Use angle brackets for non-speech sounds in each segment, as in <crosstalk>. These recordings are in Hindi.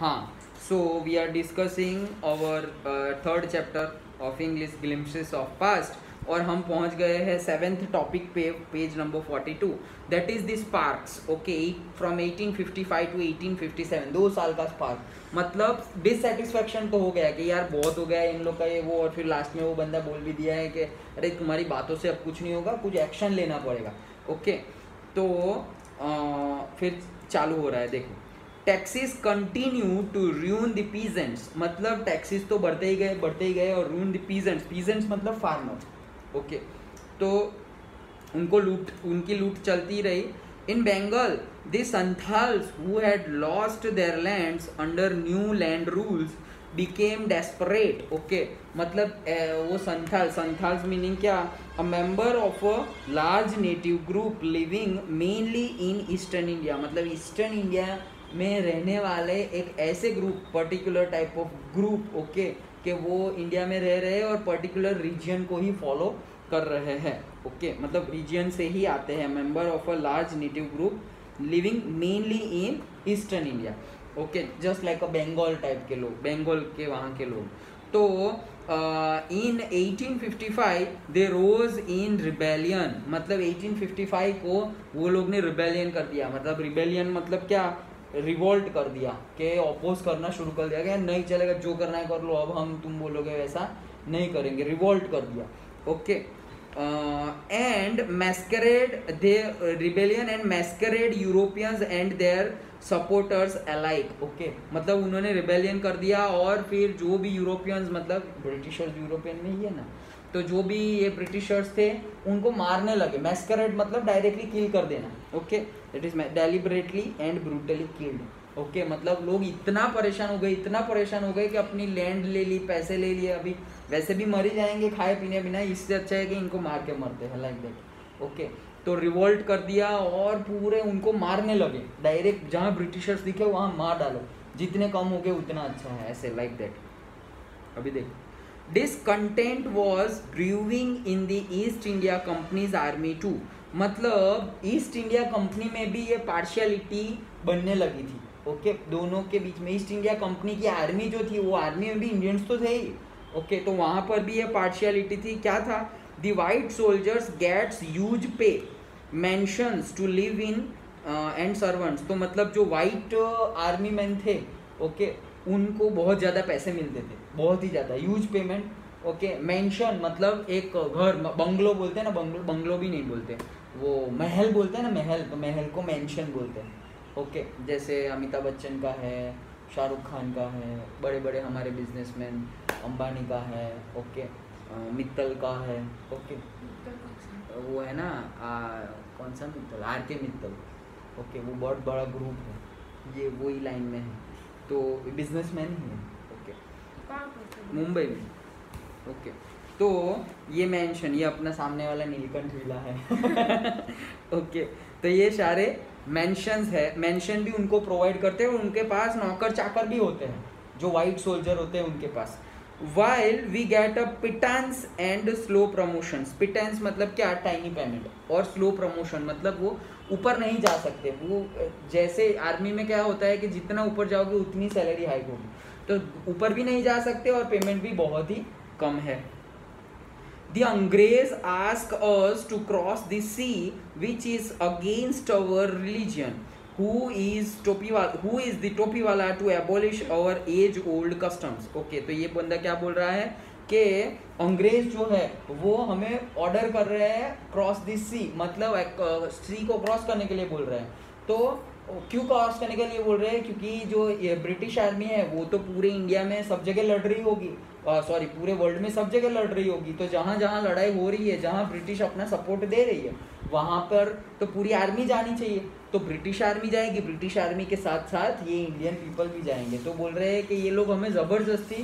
हाँ so we are discussing our third chapter of English glimpses of past और हम पहुँच गए हैं सेवेंथ टॉपिक पे page number forty two that is this sparks okay from 1855 to 1857 दो साल का स्पार्क मतलब डिससेटिस्फेक्शन तो हो गया कि यार बहुत हो गया इन लोग का ये वो और फिर लास्ट में वो बंदा बोल भी दिया है कि अरे तुम्हारी बातों से अब कुछ नहीं होगा कुछ एक्शन लेना पड़ेगा ओके okay, तो आ, फिर चालू हो रहा है देखो। Taxes continue to ruin the peasants मतलब टैक्सीज तो बढ़ते ही गए, बढ़ते ही गए और रून द पीजेंट्स पीजेंट्स मतलब फार्मर ओके तो उनको लूट, उनकी लूट चलती रही. In Bengal the Santhals who had lost their lands under new land rules became desperate okay मतलब वो संथाल संथाल्स मीनिंग क्या? A member of a large native group living mainly in eastern India मतलब ईस्टर्न इंडिया में रहने वाले एक ऐसे group particular type of group okay कि वो इंडिया में रह रहे हैं और पर्टिकुलर रीजन को ही फॉलो कर रहे हैं ओके okay? मतलब रीजन से ही आते हैं member of a large native group living mainly in eastern India okay just like a Bengal type के लोग बंगाल के वहाँ के लोग। तो इन uh, 1855 दे रोज इन रिबेलियन मतलब 1855 को वो लोग ने रिबेलियन कर दिया। मतलब रिबेलियन मतलब क्या? रिवोल्ट कर दिया, कि अपोज करना शुरू कर दिया, कि नहीं चलेगा, जो करना है कर लो, अब हम तुम बोलोगे वैसा नहीं करेंगे रिवोल्ट कर दिया। Okay and massacred they rebellion and massacred Europeans and their supporters alike okay मतलब उन्होंने रिबेलियन कर दिया और फिर जो भी यूरोपियंस मतलब ब्रिटिशर्स यूरोपियन में ही है ना। तो जो भी ये ब्रिटिशर्स थे, उनको मारने लगे। मैस्करेड मतलब डायरेक्टली किल कर देना okay that is deliberately and brutally killed okay मतलब लोग इतना परेशान हो गए, इतना परेशान हो गए कि अपनी लैंड ले ली, पैसे ले लिए अभी। वैसे भी मर ही जाएँगे खाए पीने बिना, इससे अच्छा है कि इनको मार के मरते हैं लाइक दैट ओके तो रिवोल्ट कर दिया और पूरे उनको मारने लगे। डायरेक्ट जहाँ ब्रिटिशर्स दिखे, वहाँ मार डालो। जितने कम हो गए, उतना अच्छा है, ऐसे लाइक दैट अभी देखो। Discontent was growing in the East India company's army too मतलब ईस्ट इंडिया कंपनी में भी ये पार्शियलिटी बनने लगी थी ओके okay? दोनों के बीच में ईस्ट इंडिया कंपनी की आर्मी जो थी, वो आर्मी में भी इंडियंस तो थे ही ओके okay? तो वहाँ पर भी ये पार्शियलिटी थी क्या था the white soldiers gets huge pay mansions to live in and servants तो मतलब जो वाइट आर्मी मैन थे ओके okay? उनको बहुत ज़्यादा पैसे मिलते थे बहुत ही ज़्यादा यूज़ पेमेंट ओके मेंशन मतलब एक घर बंगलो बोलते हैं ना बंगलो बंगलो भी नहीं बोलते। वो महल बोलते हैं ना महल तो महल को मेंशन बोलते हैं ओके जैसे अमिताभ बच्चन का है शाहरुख खान का है बड़े बड़े हमारे बिजनेसमैन अंबानी का है ओके मित्तल का है ओके वो है ना आ, कौन सा मित्तल? आर के मित्तल ओके वो बहुत बड़ा ग्रुप है ये वही लाइन में है। तो बिजनेसमैन ही है। मुंबई में। ओके। तो ये मेंशन ये अपना सामने वाला नीलकंठ विला है। <laughs> ओके। तो ये सारे मेंशंस है। मेंशन भी उनको प्रोवाइड करते हैं उनके पास नौकर चाकर भी होते हैं, जो वाइट सोल्जर होते हैं उनके पास। While we get a pittance and slow promotion pittance मतलब क्या? टाइनी पेमेंट और स्लो प्रमोशन मतलब वो ऊपर नहीं जा सकते। वो, जैसे आर्मी में क्या होता है कि जितना ऊपर जाओगे, उतनी सैलरी हाइक होगी। तो ऊपर भी नहीं जा सकते और पेमेंट भी बहुत ही कम है The अंग्रेज़ ask us to cross the sea, which is against our religion. Who is Topiwala Who is the Topiwala to abolish our age old customs? Okay, तो ये बंदा क्या बोल रहा है कि अंग्रेज़ जो है वो हमें ऑर्डर कर रहे हैं क्रॉस दिस सी मतलब सी को क्रॉस करने के लिए बोल रहे हैं तो क्यों क्रॉस करने के लिए बोल रहे हैं? क्योंकि जो ये ब्रिटिश आर्मी है, वो तो पूरे इंडिया में सब जगह लड़ रही होगी। सॉरी पूरे वर्ल्ड में सब जगह लड़ रही होगी। तो जहाँ जहाँ लड़ाई हो रही है, जहाँ ब्रिटिश अपना सपोर्ट दे रही है, वहाँ पर तो पूरी आर्मी जानी चाहिए। तो ब्रिटिश आर्मी जाएगी ब्रिटिश आर्मी के साथ साथ ये इंडियन पीपल भी जाएँगे। तो बोल रहे हैं कि ये लोग हमें ज़बरदस्ती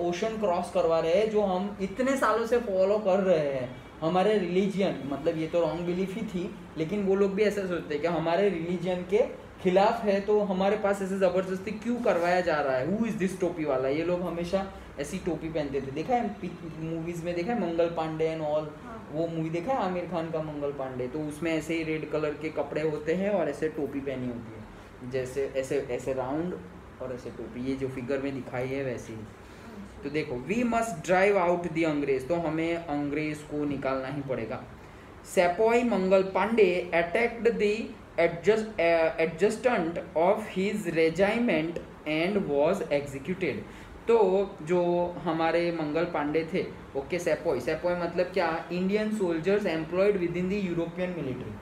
ओशन क्रॉस करवा रहे हैं, जो हम इतने सालों से फॉलो कर रहे हैं। हमारे रिलीजियन मतलब ये तो रॉन्ग बिलीफ ही थी लेकिन वो लोग भी ऐसा सोचते हैं कि हमारे रिलीजियन के खिलाफ है तो हमारे पास ऐसे ज़बरदस्ती क्यों करवाया जा रहा है? हु इज़ दिस टोपी वाला? ये लोग हमेशा ऐसी टोपी पहनते थे। देखा है मूवीज़ में देखा है मंगल पांडे एंड ऑल वो मूवी देखा है आमिर खान का मंगल पांडे? तो उसमें ऐसे ही रेड कलर के कपड़े होते हैं और ऐसे टोपी पहनी होती है। जैसे ऐसे ऐसे राउंड और ऐसे टोपी। ये जो फिगर में दिखाई है वैसे ही। तो देखो we must drive out the Angrez. तो हमें अंग्रेज़ को निकालना ही पड़ेगा। Sepoy Mangal Pandey attacked the adjutant of his regiment and was executed तो जो हमारे मंगल पांडे थे ओके सेपोई सेपोई मतलब क्या? Indian soldiers employed within the European military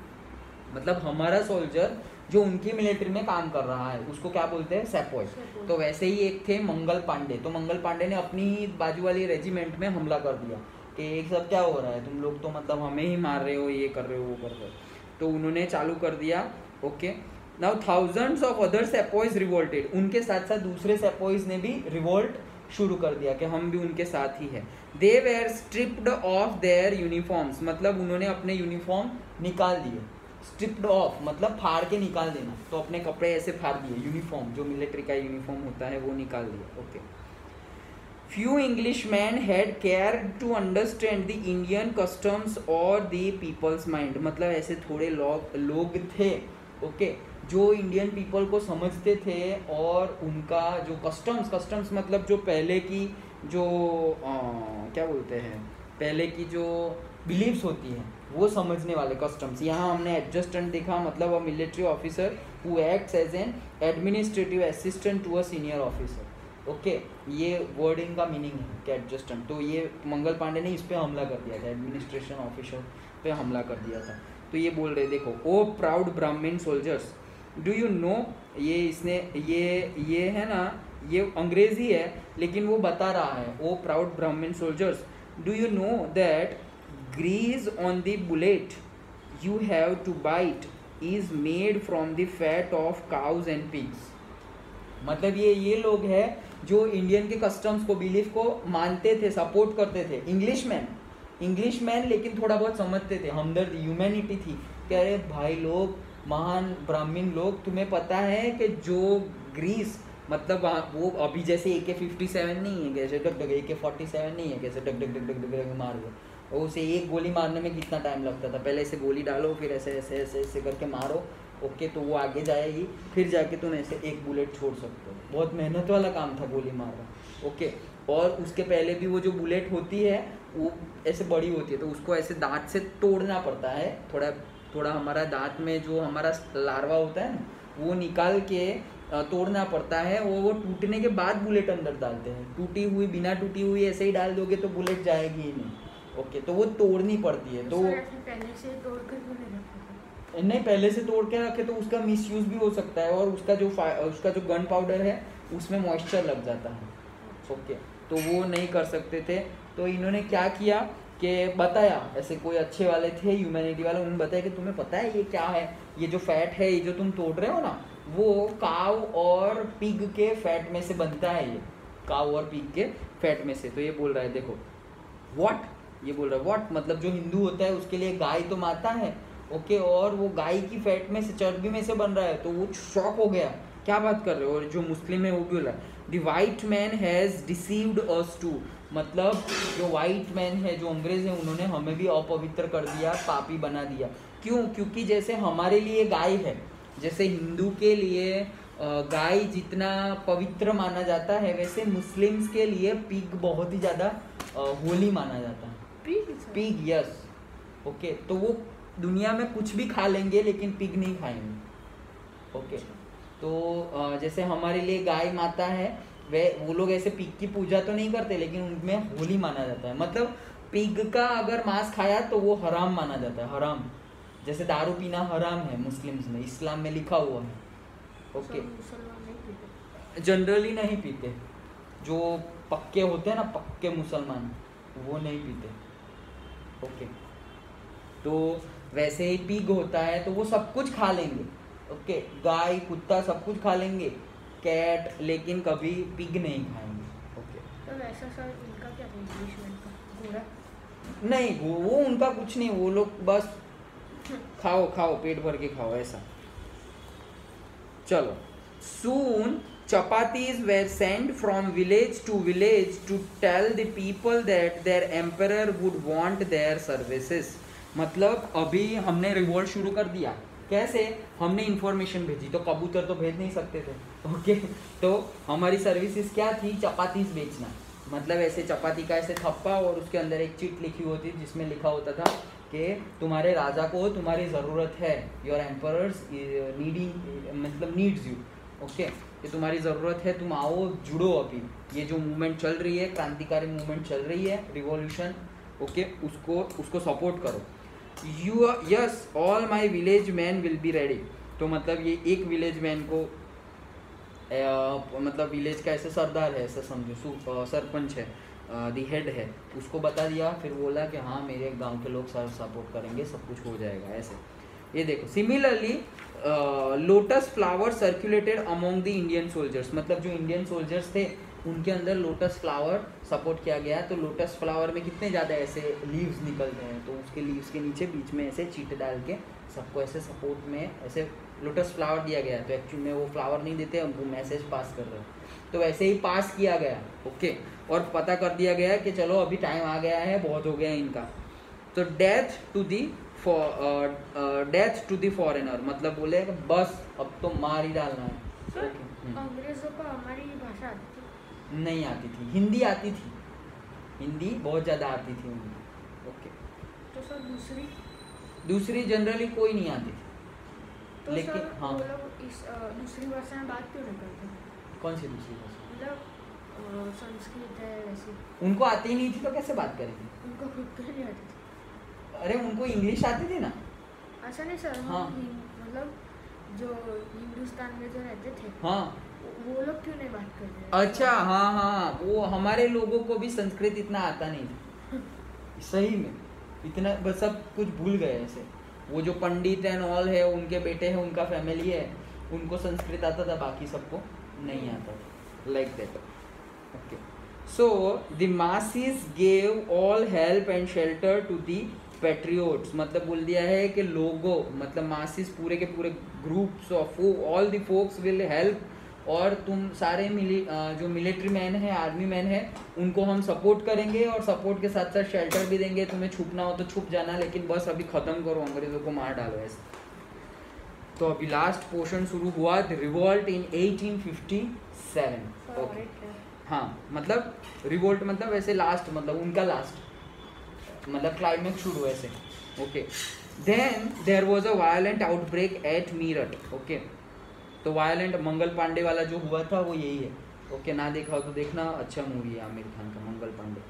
मतलब हमारा सोल्जर जो उनकी मिलिट्री में काम कर रहा है उसको क्या बोलते हैं? सेपोई तो वैसे ही एक थे मंगल पांडे। तो मंगल पांडे ने अपनी ही बाजू वाली रेजिमेंट में हमला कर दिया कि एक सब क्या हो रहा है? तुम लोग तो मतलब हमें ही मार रहे हो ये कर रहे हो वो कर रहे हो। तो उन्होंने चालू कर दिया okay now thousands of other sepoys revolted उनके साथ साथ दूसरे सेपोइज ने भी रिवोल्ट शुरू कर दिया कि हम भी उनके साथ ही है। They were stripped of their uniforms मतलब उन्होंने अपने यूनिफॉर्म निकाल दिए। स्ट्रिप्ड ऑफ़ मतलब फाड़ के निकाल देना। तो अपने कपड़े ऐसे फाड़ दिए यूनिफॉर्म जो मिलिट्री का यूनिफॉर्म होता है वो निकाल दिया okay few English man had care to understand the Indian customs और द पीपल्स माइंड मतलब ऐसे थोड़े लोग लोग थे ओके? जो इंडियन पीपल को समझते थे और उनका जो कस्टम्स कस्टम्स मतलब जो पहले की जो आ, क्या बोलते हैं पहले की जो बिलीव्स होती हैं वो समझने वाले कस्टम्स यहाँ हमने एडजस्टेंट देखा मतलब a military officer who acts as an administrative assistant to a senior officer okay ये वर्ड इनका मीनिंग है कि एडजस्टेंट तो ये मंगल पांडे ने इस पर हमला कर दिया था एडमिनिस्ट्रेशन ऑफिसर पे हमला कर दिया था। तो ये बोल रहे, देखो, O proud Brahmin soldiers do you know ये इसने, ये ये है ना, ये अंग्रेज़ी है, लेकिन वो बता रहा है, O proud Brahmin soldiers do you know that grease on the bullet you have to bite is made from the fat of cows and pigs मतलब ये ये लोग हैं जो इंडियन के कस्टम्स को बिलीफ को मानते थे सपोर्ट करते थे। इंग्लिश मैन इंग्लिश मैन लेकिन थोड़ा बहुत समझते थे। हमदर्द ह्यूमैनिटी थी। कि अरे भाई लोग, महान ब्राह्मीण लोग, तुम्हें पता है कि जो ग्रीस मतलब वो अभी जैसे ए के फिफ्टी सेवन नहीं है, कैसे डग डग ए के फोर्टी सेवन नहीं है, कैसे डग डग डग डग डग मार दो। और उसे एक गोली मारने में कितना टाइम लगता था? पहले ऐसे गोली डालो, फिर ऐसे ऐसे ऐसे ऐसे करके मारो। ओके तो वो आगे जाएगी। फिर जाके तुम ऐसे एक बुलेट छोड़ सकते हो। बहुत मेहनत वाला काम था गोली मारना। ओके और उसके पहले भी वो जो बुलेट होती है, वो ऐसे बड़ी होती है तो उसको ऐसे दांत से तोड़ना पड़ता है। थोड़ा थोड़ा हमारा दांत में जो हमारा लार्वा होता है ना, वो निकाल के तोड़ना पड़ता है वो वो टूटने के बाद बुलेट अंदर डालते हैं। टूटी हुई, बिना टूटी हुई ऐसे ही डाल दोगे तो बुलेट जाएगी ही नहीं। ओके तो वो तोड़नी पड़ती है तो पहले से तोड़ कर नहीं पहले से तोड़ के रखे तो उसका मिस यूज़ भी हो सकता है और उसका जो उसका जो गन पाउडर है उसमें मॉइस्चर लग जाता है। ओके तो वो नहीं कर सकते थे। तो इन्होंने क्या किया कि बताया ऐसे कोई अच्छे वाले थे ह्यूमैनिटी वाले उन्होंने बताया कि तुम्हें पता है ये क्या है? ये जो फैट है ये जो तुम तोड़ रहे हो ना वो काव और पिग के फैट में से बनता है ये। काव और पिग के फैट में से तो ये बोल रहा है देखो व्हाट ये बोल रहा है व्हाट मतलब जो हिंदू होता है, उसके लिए गाय तो माता है। ओके और वो गाय की फैट में से, चर्बी में से बन रहा है तो वो शॉक हो गया। क्या बात कर रहे हो? और जो मुस्लिम है, वो भी बोल the white man has deceived us too मतलब जो वाइट मैन है, जो अंग्रेज़ है, उन्होंने हमें भी अपवित्र कर दिया, पापी बना दिया। क्यों? क्योंकि जैसे हमारे लिए गाय है, जैसे हिंदू के लिए गाय जितना पवित्र माना जाता है, वैसे मुस्लिम्स के लिए पिग बहुत ही ज़्यादा होली माना जाता है। पिग यस ओके तो वो दुनिया में कुछ भी खा लेंगे लेकिन पिग नहीं खाएँगे। ओके तो जैसे हमारे लिए गाय माता है वे वो लोग ऐसे पिग की पूजा तो नहीं करते लेकिन उनमें होली माना जाता है। मतलब पिग का अगर मांस खाया तो वो हराम माना जाता है हराम। जैसे दारू पीना हराम है मुस्लिम्स में इस्लाम में लिखा हुआ है। ओके जनरली नहीं पीते। जो पक्के होते हैं ना पक्के मुसलमान वो नहीं पीते। ओके। तो वैसे ही पिग होता है तो वो सब कुछ खा लेंगे। ओके गाय कुत्ता सब कुछ खा लेंगे। कैट लेकिन कभी पिग नहीं खाएँगे। ओके। तो वैसा सर इनका क्या घोड़ा नहीं वो, वो उनका कुछ नहीं वो लोग बस <laughs> खाओ खाओ पेट भर के खाओ ऐसा। चलो। Soon chapatis were sent from village to village to tell the people that their emperor would want their services. मतलब अभी हमने रिवोल्ट शुरू कर दिया। कैसे? हमने इंफॉर्मेशन भेजी। तो कबूतर तो भेज नहीं सकते थे। ओके तो हमारी सर्विसेज़ क्या थी? चपातीस बेचना। मतलब ऐसे चपाती का ऐसे थप्पा और उसके अंदर एक चिट लिखी होती जिसमें लिखा होता था कि तुम्हारे राजा को तुम्हारी ज़रूरत है। योर एम्पर्स नीडिंग मतलब नीड्स यू ओके? ये तुम्हारी ज़रूरत है, तुम आओ, जुड़ो अभी। ये जो मूवमेंट चल रही है, क्रांतिकारी मूवमेंट चल रही है रिवॉल्यूशन ओके? उसको उसको सपोर्ट करो। You yes all my village man will be ready तो मतलब ये एक विलेज मैन को मतलब विलेज का ऐसे सरदार है, ऐसा समझो सरपंच है दी हेड है। उसको बता दिया, फिर बोला कि हाँ मेरे गाँव के लोग सर सपोर्ट करेंगे, सब कुछ हो जाएगा, ऐसे। ये देखो similarly lotus flower circulated among the Indian soldiers मतलब जो इंडियन सोल्जर्स थे, उनके अंदर लोटस फ्लावर सपोर्ट किया गया तो लोटस फ्लावर में कितने ज़्यादा ऐसे लीव्स निकलते हैं? तो उसके लीव्स के नीचे बीच में ऐसे चीट डाल के सबको ऐसे सपोर्ट में ऐसे लोटस फ्लावर दिया गया तो एक्चुअली में वो फ्लावर नहीं देते उनको मैसेज पास कर रहे हो। तो वैसे ही पास किया गया ओके और पता कर दिया गया कि चलो अभी टाइम आ गया है, बहुत हो गया इनका। तो death to the death to the foreigner मतलब बोले बस अब तो मार ही डालना है। हम्म। अंग्रेज़ों को हमारी भाषा आती थी। नहीं आती थी। हिंदी आती थी। हिंदी बहुत ज़्यादा आती थी उनको। ओके तो सर दूसरी? दूसरी जनरली कोई नहीं आती थी। तो लेकिन सर, हाँ लोग इस दूसरी भाषा में बात क्यों नहीं करते? कौन सी दूसरी भाषा? मतलब संस्कृत है वैसे। उनको आती नहीं थी तो कैसे बात करेंगे? उनको खुद नहीं आती थी। अरे उनको इंग्लिश आती थी ना? अच्छा नहीं सर हाँ। मतलब जो हिंदुस्तान में जो रहते थे हाँ। वो लोग क्यों नहीं बात कर रहे अच्छा हाँ हाँ वो हमारे लोगों को भी संस्कृत इतना आता नहीं था। <laughs> सही में इतना बस सब कुछ भूल गए ऐसे। वो जो पंडित एंड ऑल है उनके बेटे हैं उनका फैमिली है उनको संस्कृत आता था बाकी सबको नहीं आता था। Like that okay so the masses gave all help and shelter to the patriots मतलब बोल दिया है कि लोगो मतलब मासिस पूरे के पूरे groups of all the folks will help और तुम सारे मिली जो मिलिट्री मैन है आर्मी मैन है उनको हम सपोर्ट करेंगे और सपोर्ट के साथ साथ शेल्टर भी देंगे। तुम्हें छुपना हो तो छुप जाना लेकिन बस अभी ख़त्म करो अंग्रेज़ों को मार डालो ऐसे। तो अभी लास्ट पोर्शन शुरू हुआ रिवॉल्ट इन 1857 ओके हाँ मतलब रिवोल्ट मतलब ऐसे लास्ट मतलब उनका लास्ट मतलब क्लाइमेक्स शुरू ऐसे। Okay then there was a violent outbreak at Meerut okay तो वायलेंट मंगल पांडे वाला जो हुआ था वो यही है। ओके okay, ना देखा हो तो देखना। अच्छा मूवी है आमिर खान का Mangal Pandey.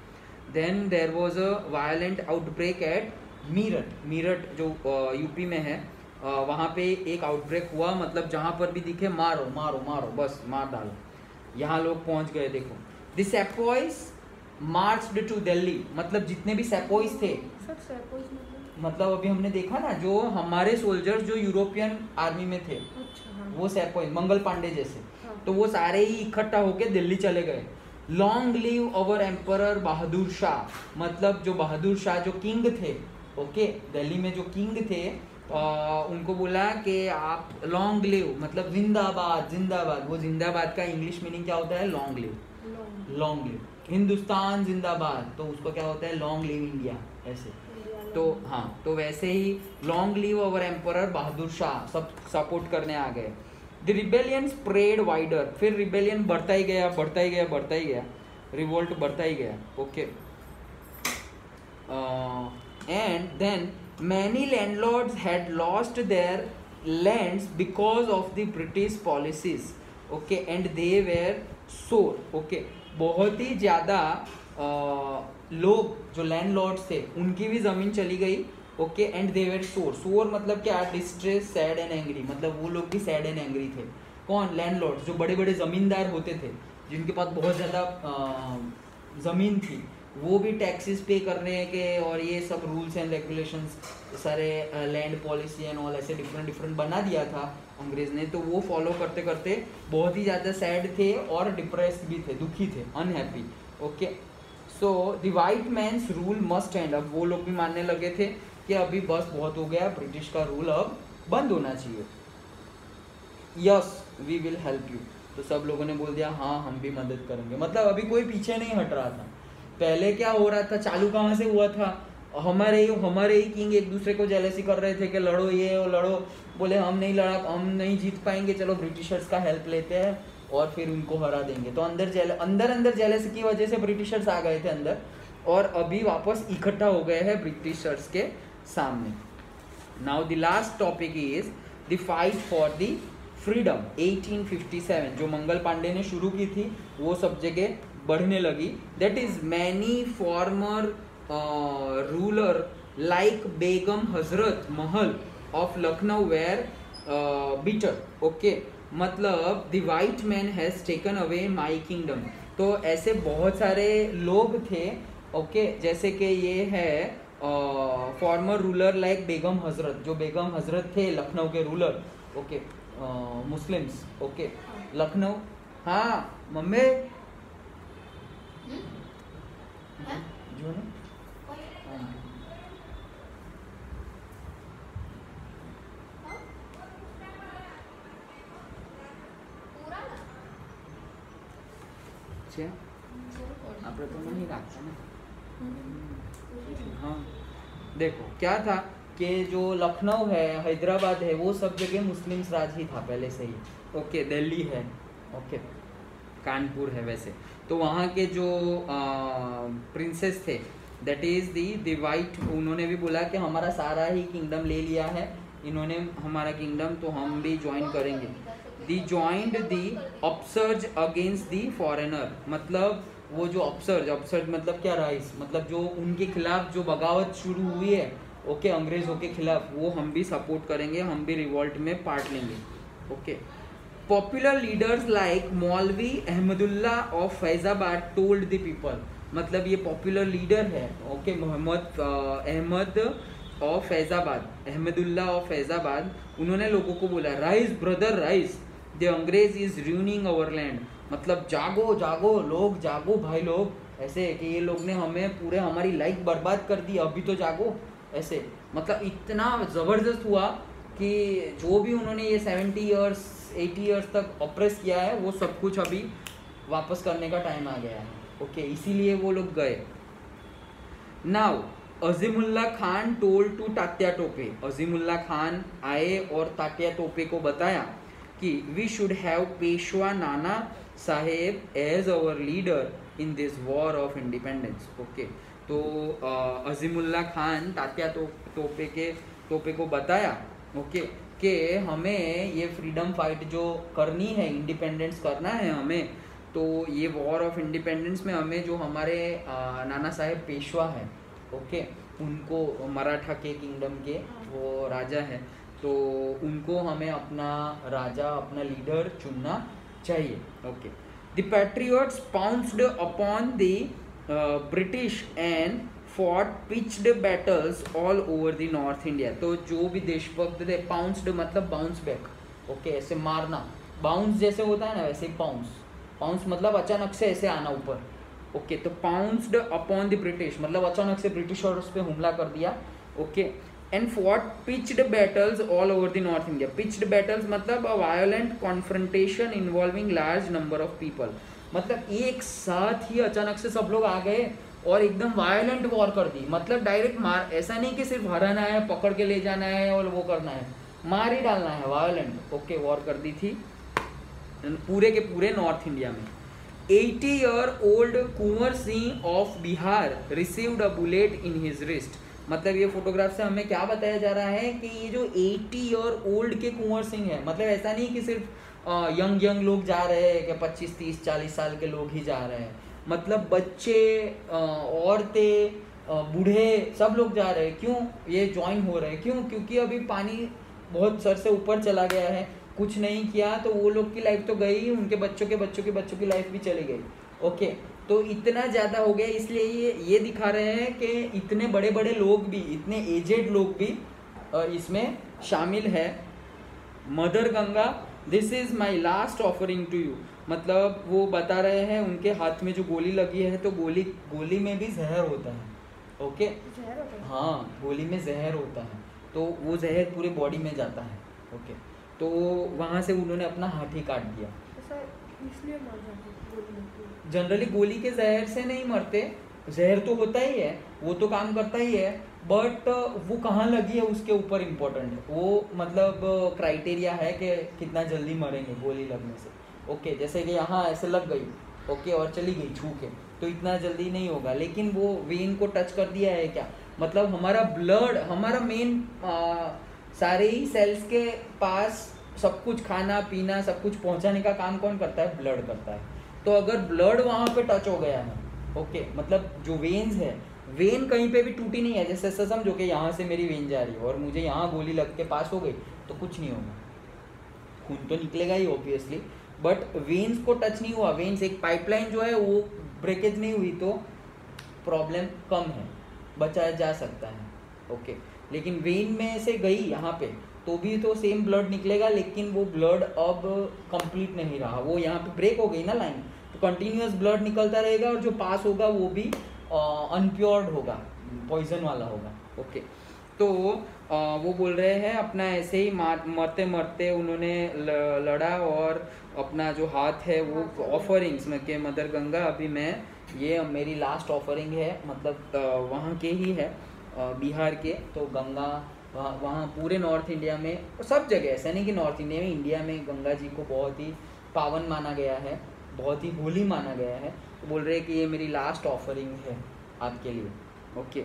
Then there was a violent outbreak at Meerut Meerut जो यूपी में है वहाँ पे एक आउटब्रेक हुआ मतलब जहाँ पर भी दिखे मारो मारो मारो बस मार डालो। यहाँ लोग पहुँच गए देखो। This sepoys march to Delhi मतलब जितने भी सेपोइस थे। मतलब अभी हमने देखा ना जो हमारे सोल्जर्स जो यूरोपियन आर्मी में थे अच्छा, हाँ। वो सेपोइस मंगल पांडे जैसे। हाँ। तो वो सारे ही इकट्ठा होके दिल्ली चले गए। Long live our emperor Bahadur Shah मतलब जो बहादुर शाह जो किंग थे ओके दिल्ली में जो किंग थे आ, उनको बोला कि आप लॉन्ग लिव मतलब जिंदाबाद जिंदाबाद। वो जिंदाबाद का इंग्लिश मीनिंग क्या होता है? Long live long live Hindustan जिंदाबाद तो उसको क्या होता है लॉन्ग लिव इंडिया ऐसे। तो हाँ तो वैसे ही long live our emperor Bahadur Shah सब सपोर्ट करने आ गए। द रिबेलियन स्प्रेड वाइडर फिर रिबेलियन बढ़ता ही गया, बढ़ता ही गया, बढ़ता ही गया। रिवोल्ट बढ़ता ही गया okay and then many landlords had lost their lands because of the British policies okay and they were sore okay बहुत ही ज़्यादा लोग जो लैंड थे, उनकी भी ज़मीन चली गई ओके एंड दे वेर सोर सोर मतलब क्या? डिस्ट्रेस सैड एंड एंग्री मतलब वो लोग भी सैड एंड एंग्री थे। कौन? लैंड जो बड़े बड़े ज़मींदार होते थे, जिनके पास बहुत ज़्यादा ज़मीन थी, वो भी टैक्सेस पे करने के और ये सब रूल्स एंड रेगुलेशंस सारे लैंड पॉलिसी एंड ऑल ऐसे डिफरेंट डिफरेंट बना दिया था। अंग्रेज़ ने तो वो फॉलो करते करते बहुत ही ज़्यादा सैड थे और डिप्रेस भी थे, दुखी थे unhappy okay so the white man's rule must end अब वो लोग भी मानने लगे थे कि अभी बस बहुत हो गया, ब्रिटिश का रूल अब बंद होना चाहिए. Yes we will help you तो सब लोगों ने बोल दिया हाँ हम भी मदद करेंगे. मतलब अभी कोई पीछे नहीं हट रहा था. पहले क्या हो रहा था, चालू कहाँ से हुआ था? हमारे ही हमारे ही किंग एक दूसरे को जेलेसी कर रहे थे कि लड़ो ये और लड़ो। बोले, हम नहीं लड़ा, हम नहीं जीत पाएँगे, चलो ब्रिटिशर्स का हेल्प लेते हैं और फिर उनको हरा देंगे। तो अंदर जेल अंदर अंदर जेलस की वजह से ब्रिटिशर्स आ गए थे अंदर और अभी वापस इकट्ठा हो गए हैं ब्रिटिशर्स के सामने। Now the last topic is the fight for the freedom 1857 जो मंगल पांडे ने शुरू की थी, वो सब जगह बढ़ने लगी। That is many former ruler like Begum Hazrat Mahal of Lucknow were bitter okay मतलब the white man has taken away my kingdom तो ऐसे बहुत सारे लोग थे ओके okay, जैसे कि ये है फॉर्मर रूलर लाइक बेगम हज़रत जो बेगम हज़रत थे लखनऊ के ruler okay Muslims okay Lucknow हाँ मम्मी? जो ना? છે આપણે તો નહીં રાખતા ને हाँ देखो क्या था कि जो लखनऊ है हैदराबाद है वो सब जगह मुस्लिम्स राज ही था पहले से ही ओके दिल्ली है ओके कानपुर है वैसे तो वहाँ के जो प्रिंसेस थे that is the the white उन्होंने भी बोला कि हमारा सारा ही किंगडम ले लिया है इन्होंने हमारा किंगडम तो हम भी ज्वाइन करेंगे the joint the upsurge against the foreigner मतलब वो जो अपसर्ज अपसर्ज मतलब क्या राइस मतलब जो उनके खिलाफ जो बगावत शुरू हुई है ओके अंग्रेज़ों के खिलाफ, वो हम भी सपोर्ट करेंगे, हम भी रिवॉल्ट में पार्ट लेंगे okay popular leaders like Maulvi Ahmadullah of Faizabad told the people मतलब ये पॉपुलर लीडर है okay Mohammad Ahmad of Faizabad Ahmadullah of Faizabad उन्होंने लोगों को बोला rise brother rise the Angrez is ruining our land. मतलब जागो जागो, लोग, जागो, भाई लोग। ऐसे कि ये लोग ने हमें पूरे हमारी लाइफ बर्बाद कर दी, अभी तो जागो। ऐसे। मतलब इतना ज़बरदस्त हुआ कि जो भी उन्होंने ये सेवेंटी ईयर्स एटी ईयर्स तक ऑपरेस किया है, वो सब कुछ अभी वापस करने का टाइम आ गया है। ओके इसीलिए वो लोग गए। Now Azimullah Khan told to Tatya Tope. Azimullah Khan आए और तात्या टोपे को बताया। कि we should have Peshwa Nana Sahib as our leader in this war of independence okay तो अजीमुल्ला खान तात्या तो, तोपे के तोपे को बताया ओके okay, कि हमें ये फ्रीडम फाइट जो करनी है इंडिपेंडेंस करना है हमें तो ये वॉर ऑफ़ इंडिपेंडेंस में हमें जो हमारे नाना साहेब पेशवा है ओके उनको मराठा के किंगडम के वो राजा है। तो उनको हमें अपना राजा, अपना लीडर चुनना चाहिए। Okay the patriots pounced upon the British and fought pitched battles all over the north India तो जो भी देशभक्त थे पाउंस्ड मतलब बाउंस बैक ओके ऐसे मारना। बाउंस जैसे होता है ना, वैसे पाउंस पाउंस मतलब अचानक से ऐसे आना ऊपर। ओके तो पाउंस्ड अपॉन द ब्रिटिश मतलब अचानक से ब्रिटिशर्स पे हमला कर दिया। Okay and fought pitched battles all over the north India pitched battles मतलब a violent confrontation involving large number of people मतलब एक साथ ही अचानक से सब लोग आ गए और एकदम वायोलेंट वॉर कर दी। मतलब डायरेक्ट मार, ऐसा नहीं कि सिर्फ़ हराना है, पकड़ के ले जाना है और वो करना है। मार ही डालना है वायोलेंट ओके वॉर कर दी थी। पूरे के पूरे नॉर्थ इंडिया में। 80 year old Kunwar Singh of Bihar received a bullet in his wrist मतलब ये फोटोग्राफ से हमें क्या बताया जा रहा है कि ये जो 80 ईयर ओल्ड के कुंवर सिंह है मतलब ऐसा नहीं कि सिर्फ़ यंग यंग लोग जा रहे हैं कि 25 30 40 साल के लोग ही जा रहे हैं। मतलब बच्चे औरतें बूढ़े सब लोग जा रहे हैं। क्यों ये ज्वाइन हो रहे हैं? क्यों? क्योंकि अभी पानी बहुत सर से ऊपर चला गया है। कुछ नहीं किया तो वो लोग की लाइफ तो गई उनके बच्चों के बच्चों के बच्चों की लाइफ भी चली गई। ओके तो इतना ज़्यादा हो गया इसलिए ये ये दिखा रहे हैं कि इतने बड़े बड़े लोग भी इतने एजेड लोग भी इसमें शामिल है। Mother Ganga this is my last offering to you मतलब वो बता रहे हैं उनके हाथ में जो गोली लगी है तो गोली गोली में भी जहर होता है। ओके हाँ? गोली में जहर होता है। तो वो जहर पूरे बॉडी में जाता है। ओके तो वहाँ से उन्होंने अपना हाथ ही काट दिया। जनरली गोली के जहर से नहीं मरते, जहर तो होता ही है, वो तो काम करता ही है बट वो कहाँ लगी है उसके ऊपर इम्पोर्टेंट है। वो मतलब क्राइटेरिया है कि कितना जल्दी मरेंगे गोली लगने से। ओके जैसे कि यहाँ ऐसे लग गई ओके और चली गई छू के तो इतना जल्दी नहीं होगा। लेकिन वो वेन को टच कर दिया है क्या? मतलब हमारा ब्लड हमारा मेन सारे ही सेल्स के पास सब कुछ खाना, पीना, सब कुछ पहुँचाने का काम कौन करता है? ब्लड करता है। तो अगर ब्लड वहाँ पे टच हो गया है ओके मतलब जो वेन्स है वेन कहीं पे भी टूटी नहीं है, जैसे ऐसा समझो कि यहाँ से मेरी वेन जा रही है और मुझे यहाँ गोली लग के पास हो गई तो कुछ नहीं होगा। खून तो निकलेगा ही ऑब्वियसली बट वेन्स को टच नहीं हुआ। वेन्स एक पाइपलाइन जो है, वो ब्रेकेज नहीं हुई तो प्रॉब्लम कम है, बचाया जा सकता है ओके लेकिन वेन में से गई यहाँ पे तो भी तो सेम ब्लड निकलेगा लेकिन वो ब्लड अब कंप्लीट नहीं रहा। वो यहाँ पे ब्रेक हो गई ना लाइन तो कंटिन्यूस ब्लड निकलता रहेगा और जो पास होगा वो भी अनप्योर्ड होगा पॉइजन वाला होगा। ओके तो आ, वो बोल रहे हैं अपना ऐसे ही मार मरते मरते उन्होंने लड़ा और अपना जो हाथ है वो ऑफरिंग्स में के मदर गंगा अभी मैं ये मेरी लास्ट ऑफरिंग है मतलब वहाँ के ही है बिहार के। तो गंगा वहाँ वहाँ पूरे नॉर्थ इंडिया में सब जगह ऐसा नहीं कि नॉर्थ इंडिया में इंडिया में गंगा जी को बहुत ही पावन माना गया है, बहुत ही होली माना गया है। तो बोल रहे हैं कि ये मेरी लास्ट ऑफरिंग है आपके लिए। ओके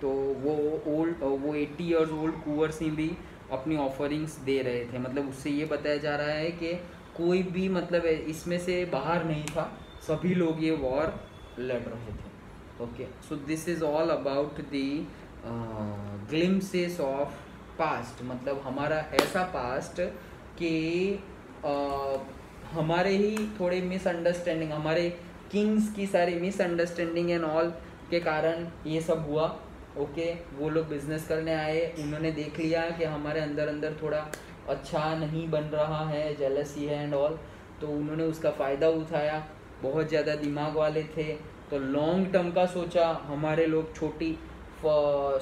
तो वो ओल्ड वो eighty years old Kunwar Singh भी अपनी ऑफरिंग्स दे रहे थे। मतलब उससे ये बताया जा रहा है कि कोई भी मतलब इसमें से बाहर नहीं था, सभी लोग ये वॉर लड़ रहे थे। Okay so this is all about the glimpses of past मतलब हमारा ऐसा पास्ट कि uh, हमारे ही थोड़े मिसअंडरस्टैंडिंग हमारे किंग्स की सारी मिसअंडरस्टैंडिंग एंड ऑल के कारण ये सब हुआ। ओके okay, वो लोग बिज़नेस करने आए उन्होंने देख लिया कि हमारे अंदर अंदर थोड़ा अच्छा नहीं बन रहा है जेलसी है एंड ऑल तो उन्होंने उसका फ़ायदा उठाया। बहुत ज़्यादा दिमाग वाले थे तो लॉन्ग टर्म का सोचा हमारे लोग छोटी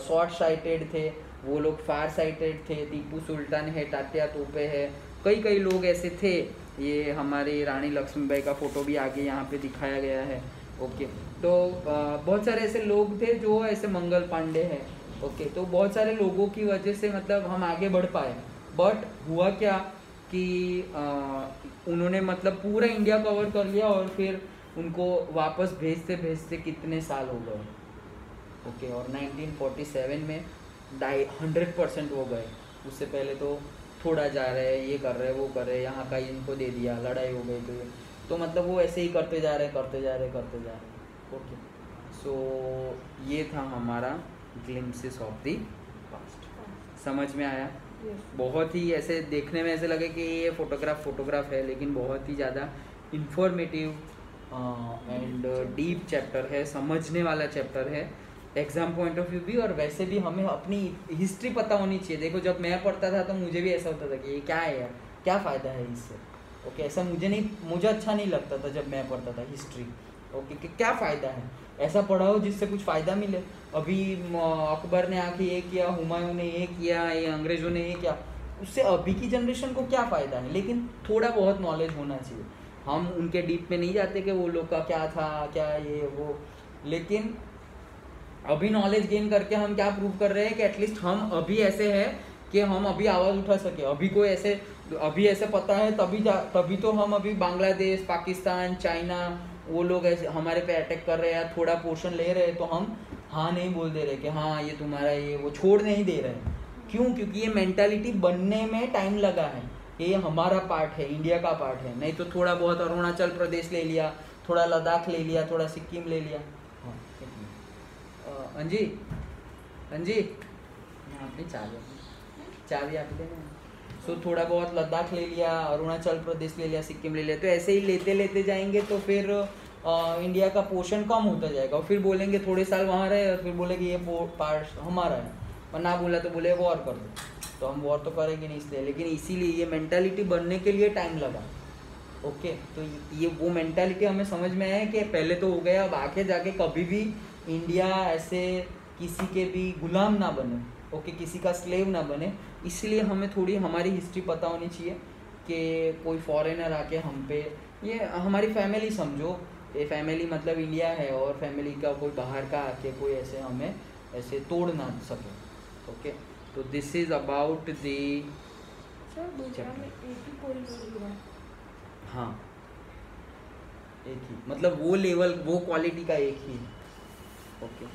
शॉर्ट साइटेड थे वो लोग फार साइटेड थे टीपू सुल्तान है टाटिया तोपे है कई कई लोग ऐसे थे। ये हमारी रानी लक्ष्मीबाई का फ़ोटो भी आगे यहाँ पे दिखाया गया है। ओके तो बहुत सारे ऐसे लोग थे जो ऐसे मंगल पांडे हैं। ओके तो बहुत सारे लोगों की वजह से मतलब हम आगे बढ़ पाए। बट हुआ क्या कि आ, उन्होंने मतलब पूरा इंडिया कवर कर लिया और फिर उनको वापस भेजते भेजते कितने साल हो गए। ओके और 1947 में डाई हंड्रेड परसेंट हो गए। उससे पहले तो थोड़ा जा रहे हैं ये कर रहे हैं वो कर रहे हैं यहाँ का इनको दे दिया लड़ाई हो गई तो तो मतलब वो ऐसे ही करते जा रहे करते जा रहे करते जा रहे ओके सो ये था हमारा ग्लिम्सिस ऑफ़ दी पास्ट समझ में आया? Yes. बहुत ही ऐसे देखने में ऐसे लगे कि ये फोटोग्राफ फोटोग्राफ है लेकिन बहुत ही ज़्यादा इंफॉर्मेटिव एंड डीप चैप्टर है समझने वाला चैप्टर है। एग्ज़ाम पॉइंट ऑफ़ व्यू भी और वैसे भी हमें अपनी हिस्ट्री पता होनी चाहिए। देखो जब मैं पढ़ता था तो मुझे भी ऐसा होता था कि ये क्या है यार? क्या फ़ायदा है इससे? ओके okay, ऐसा मुझे नहीं मुझे अच्छा नहीं लगता था जब मैं पढ़ता था हिस्ट्री ओके कि क्या फ़ायदा है? ऐसा पढ़ाओ जिससे कुछ फ़ायदा मिले। अभी अकबर ने आके ये किया हुमायूं ने ये किया ये अंग्रेज़ों ने ये किया। उससे अभी की जनरेशन को क्या फ़ायदा है? लेकिन थोड़ा बहुत नॉलेज होना चाहिए। हम उनके डीप में नहीं जाते कि वो लोग का क्या था क्या ये वो। लेकिन अभी नॉलेज गेन करके हम क्या प्रूव कर रहे हैं कि एटलीस्ट हम अभी ऐसे हैं कि हम अभी आवाज़ उठा सके। अभी कोई ऐसे, अभी ऐसे पता है, तभी जा, तभी तो हम अभी बांग्लादेश, पाकिस्तान, चाइना, वो लोग ऐसे हमारे पे अटैक कर रहे हैं थोड़ा पोर्शन ले रहे हैं तो हम हाँ नहीं बोल दे रहे कि हाँ ये तुम्हारा ये, वो छोड़ नहीं दे रहे क्यों? क्योंकि ये मेंटालिटी बनने में टाइम लगा है ये हमारा पार्ट है इंडिया का पार्ट है। नहीं तो थोड़ा बहुत अरुणाचल प्रदेश ले लिया, थोड़ा लद्दाख ले लिया, थोड़ा सिक्किम ले लिया। अंजी अंजी। अपनी चाबी चाबी आप दे सो थोड़ा बहुत लद्दाख ले लिया अरुणाचल प्रदेश ले लिया सिक्किम ले लिया तो ऐसे ही लेते लेते जाएँगे तो फिर आ, इंडिया का पोर्शन कम होता जाएगा। और फिर बोलेंगे थोड़े साल वहाँ रहे और फिर बोलेंगे ये पार्ट हमारा है। और ना बोला तो बोले वॉर कर दो। तो हम वॉर तो करेंगे नहीं इसलिए लेकिन इसीलिए ये मैंटेलिटी बनने के लिए टाइम लगा। ओके तो ये वो मैंटेलिटी हमें समझ में आया कि पहले तो हो गया अब आके जाके कभी भी इंडिया ऐसे किसी के भी गुलाम ना बने ओके किसी का स्लेव ना बने। इसलिए हमें थोड़ी हमारी हिस्ट्री पता होनी चाहिए कि कोई फॉरेनर आके हम पे ये हमारी फैमिली समझो। ये फैमिली मतलब इंडिया है और फैमिली का कोई बाहर का आके कोई ऐसे हमें ऐसे तोड़ ना सके ओके तो दिस इज़ अबाउट दी हाँ एक ही मतलब वो लेवल वो क्वालिटी का एक ही है। ओके